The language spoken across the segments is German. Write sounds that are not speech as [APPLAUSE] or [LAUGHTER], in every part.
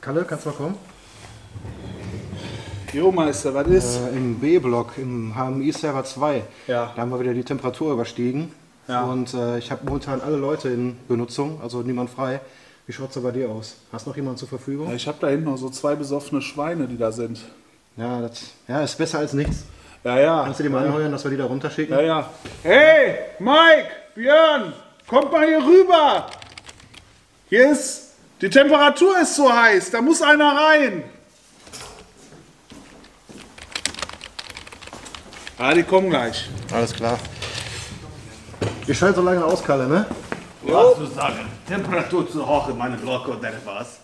Kalle, kannst du mal kommen? Jo, Meister, was ist? Äh, Im B-Block, im HMI Server 2. Ja. Da haben wir wieder die Temperatur überstiegen. Ja. Und äh, ich habe momentan alle Leute in Benutzung, also niemand frei. Wie schaut es da bei dir aus? Hast noch jemanden zur Verfügung? Ja, ich habe da hinten noch so zwei besoffene Schweine, die da sind. Ja, das ja, ist besser als nichts. Ja, ja. Kannst du die mal anheuern, dass wir die da runterschicken? Ja, ja. Hey, Mike, Björn, kommt mal hier rüber. Hier ist, die Temperatur ist so heiß, da muss einer rein. Ah, die kommen gleich. Alles klar. Ich schalte so lange aus, Kalle, ne? Was du sagen? Temperatur zu hoch in meinem Block oder was?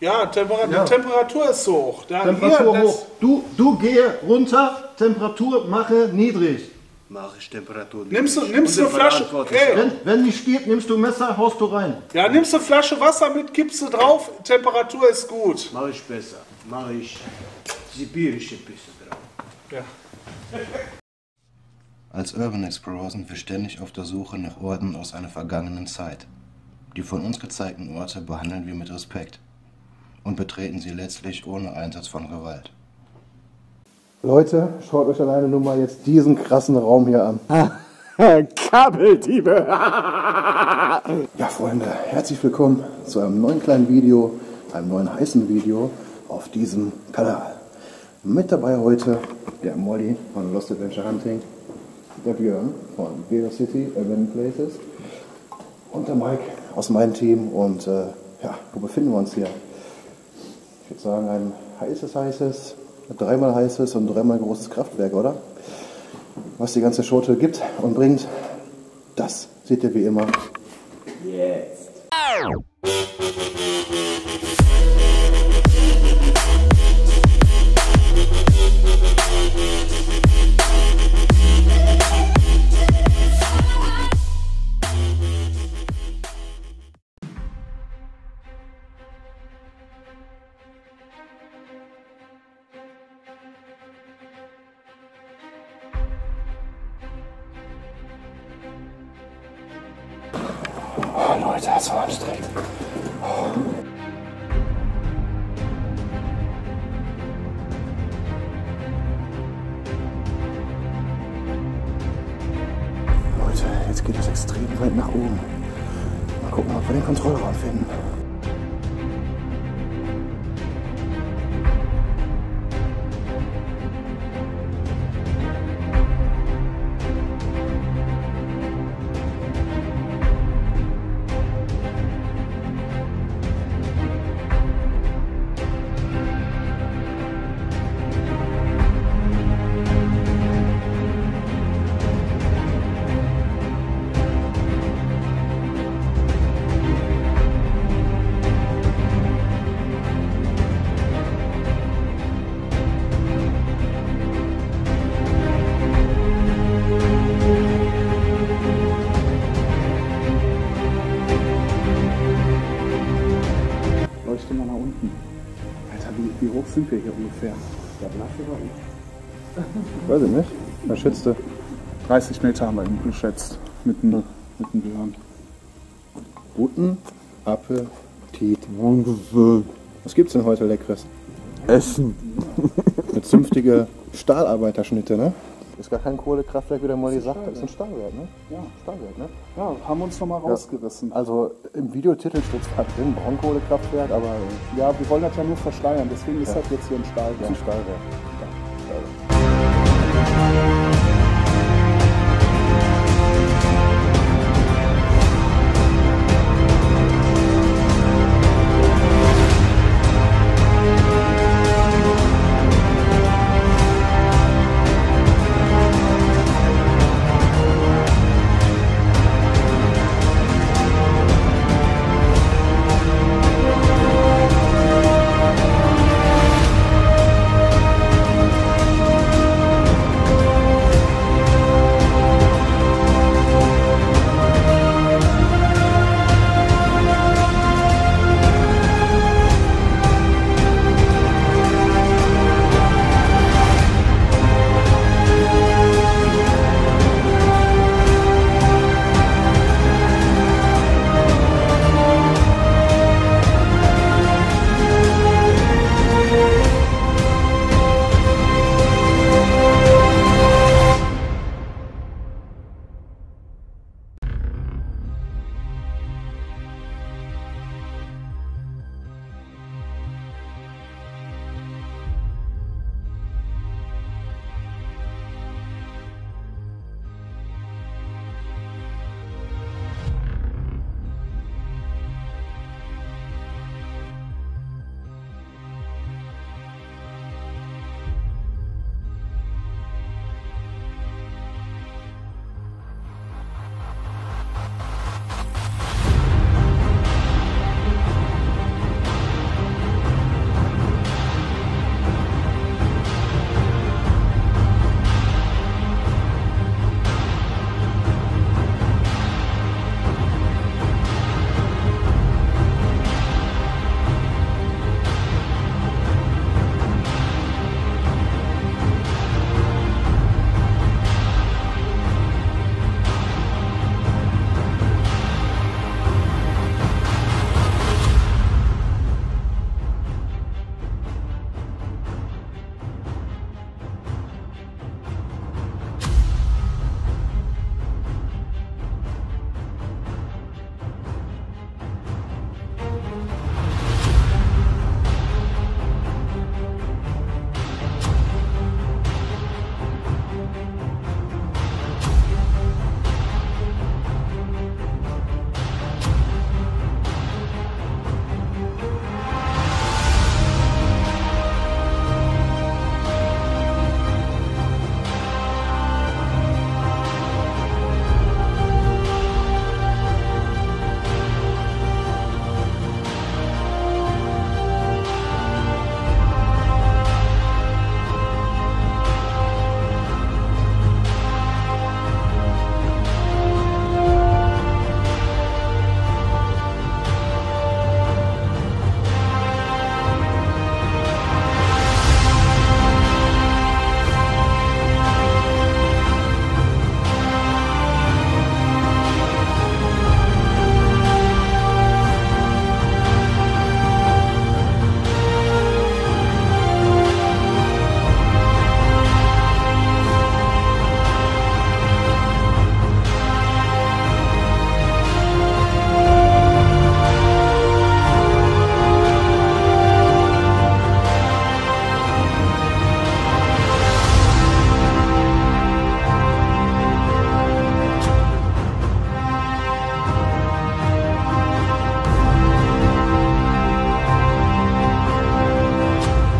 Ja, Temperatur, Ja. die Temperatur ist so hoch. Da, Temperatur hier, hoch. Du, du gehe runter, Temperatur mache niedrig. Mach ich Temperatur. Nimmst du, nimmst du eine Flasche, hey, Wenn, wenn nicht geht, nimmst du Messer, haust du rein. ja, nimmst du eine Flasche Wasser mit, kippst du drauf, Temperatur ist gut. Mach ich besser. Mach ich sibirische Pisse drauf. Ja. Als Urban Explorer sind wir ständig auf der Suche nach Orten aus einer vergangenen Zeit. Die von uns gezeigten Orte behandeln wir mit Respekt und betreten sie letztlich ohne Einsatz von Gewalt. Leute, schaut euch alleine nur mal jetzt diesen krassen Raum hier an. [LAUGHS] Kabeldiebe! [LAUGHS] Ja, Freunde, herzlich willkommen zu einem neuen kleinen Video, einem neuen heißen Video auf diesem Kanal. Mit dabei heute der Molly von Lost Adventure Hunting, der Björn von Vero City Urban Places und der Mike aus meinem Team. Und äh, ja, wo befinden wir uns hier? Ich würde sagen, ein heißes, heißes, dreimal heißes und dreimal großes Kraftwerk, oder? Was die ganze Schote gibt und bringt, das seht ihr wie immer Oh, Leute, das war anstrengend. Leute, jetzt geht es extrem weit nach oben. Mal gucken, ob wir den Kontrollraum finden. Wie, wie hoch sind wir hier ungefähr? Weiß ich nicht. Was schätzt du? 30 Meter haben wir ihn geschätzt. Mit dem, mit dem Björn. Guten Appetit. Dankeschön. Was gibt's denn heute Leckeres? Essen. Eine zünftige Stahlarbeiterschnitte, ne? Ist gar kein Kohlekraftwerk, wie der Molly sagt. Das ist ein Stahlwerk, ne? Ja. Stahlwerk, ne? Ja, haben uns nochmal rausgerissen. Also im Videotitel steht zwar drin, Braunkohlekraftwerk, aber Ja, wir wollen das ja nur verschleiern, deswegen ist Ja. das jetzt hier ein Stahlwerk. ein Stahlwerk.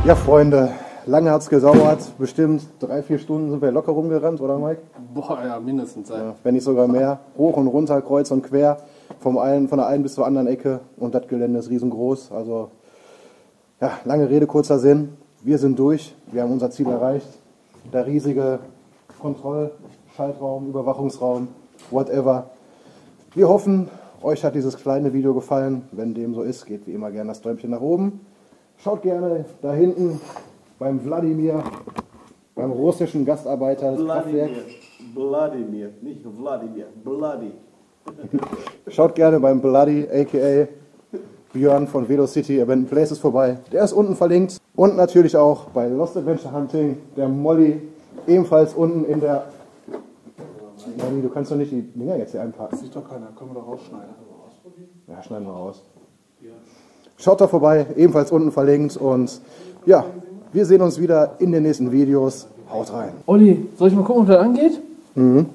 Ja, Freunde, lange hat es gedauert. Bestimmt drei, vier Stunden sind wir locker rumgerannt, oder Mike? Boah, ja, mindestens. Ja. Wenn nicht sogar mehr. Hoch und runter, kreuz und quer. Vom einen, von der einen bis zur anderen Ecke. Und das Gelände ist riesengroß. Also, ja, lange Rede, kurzer Sinn. Wir sind durch. Wir haben unser Ziel erreicht. Der riesige Kontroll-, Schaltraum, Überwachungsraum, whatever. Wir hoffen, euch hat dieses kleine Video gefallen. Wenn dem so ist, geht wie immer gerne das Däumchen nach oben. Schaut gerne da hinten beim Wladimir, beim russischen Gastarbeiter des Kraftwerks. Wladimir, nicht Wladimir, Bloody. [LAUGHS] Schaut gerne beim Bloody, aka Björn von Velocity Abandoned Places vorbei. Der ist unten verlinkt. Und natürlich auch bei Lost Adventure Hunting, der Molly, ebenfalls unten in der. Molly, du kannst doch nicht die Dinger jetzt hier einpacken. Sieht doch keiner, können wir doch rausschneiden. Ja, schneiden wir raus. Schaut da vorbei, ebenfalls unten verlinkt. Und ja, wir sehen uns wieder in den nächsten Videos. Haut rein. Olli, soll ich mal gucken, ob das angeht? Mhm.